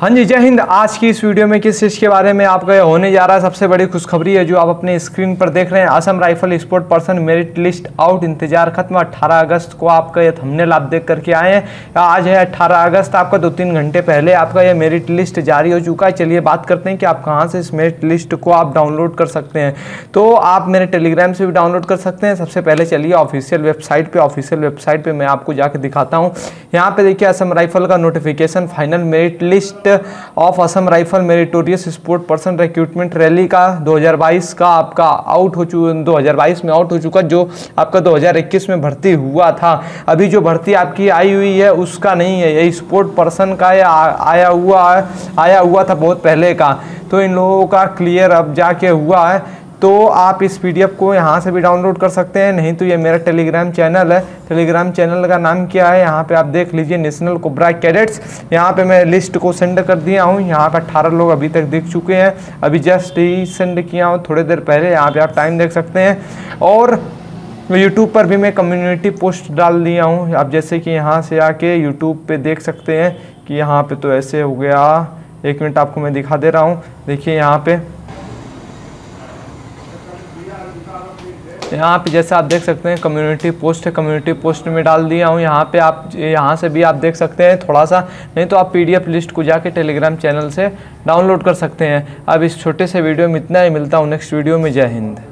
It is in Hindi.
हाँ जी, जय हिंद। आज की इस वीडियो में किस चीज़ के बारे में आपका यह होने जा रहा है? सबसे बड़ी खुशखबरी है जो आप अपने स्क्रीन पर देख रहे हैं। Assam rifle sport person merit list out इंतज़ार खत्म। 18 अगस्त को आपका यह थंबनेल आप देख करके आए हैं। आज है 18 अगस्त, आपका दो तीन घंटे पहले आपका यह मेरिट लिस्ट जारी हो चुका है। चलिए बात करते हैं कि आप कहाँ से इस मेरिट लिस्ट को आप डाउनलोड कर सकते हैं। तो आप मेरे टेलीग्राम से भी डाउनलोड कर सकते हैं। सबसे पहले चलिए ऑफिशियल वेबसाइट पर ऑफिशियल वेबसाइट पर मैं आपको जाकर दिखाता हूँ। यहाँ पर देखिए असम राइफल का notification final merit list of Assam rifle meritorious sport person recruitment rally का 2022 का आपका आउट हो चुका 2022 में आउट हो चुका, जो आपका 2021 में भर्ती हुआ था। अभी जो भर्ती आपकी आई हुई है, उसका नहीं है। ये स्पोर्ट पर्सन का या आया हुआ आया हुआ था बहुत पहले का। तो इन लोगों का क्लियर अब जाके हुआ है। तो आप इस पीडीएफ को यहाँ से भी डाउनलोड कर सकते हैं। नहीं तो ये मेरा टेलीग्राम चैनल है। टेलीग्राम चैनल का नाम क्या है? यहाँ पे आप देख लीजिए नेशनल कोबरा कैडेट्स। यहाँ पे मैं लिस्ट को सेंड कर दिया हूँ। यहाँ पे अट्ठारह लोग अभी तक देख चुके हैं। अभी जस्ट ही सेंड किया हूँ। थोड़ी देर पहले यहाँ पर आप टाइम देख सकते हैं। और यूट्यूब पर भी मैं कम्युनिटी पोस्ट डाल दिया हूँ। आप जैसे कि यहाँ से आके यूट्यूब पे देख सकते हैं कि यहाँ पे तो ऐसे हो गया। एक मिनट आपको मैं दिखा दे रहा हूँ। देखिए यहाँ पे। यहाँ पे जैसे आप देख सकते हैं कम्युनिटी पोस्ट है कम्युनिटी पोस्ट में डाल दिया हूँ। यहाँ पे आप यहाँ से भी आप देख सकते हैं थोड़ा सा नहीं तो आप पीडीएफ लिस्ट को जाके टेलीग्राम चैनल से डाउनलोड कर सकते हैं। अब इस छोटे से वीडियो में इतना ही, मिलता हूँ नेक्स्ट वीडियो में। जय हिंद।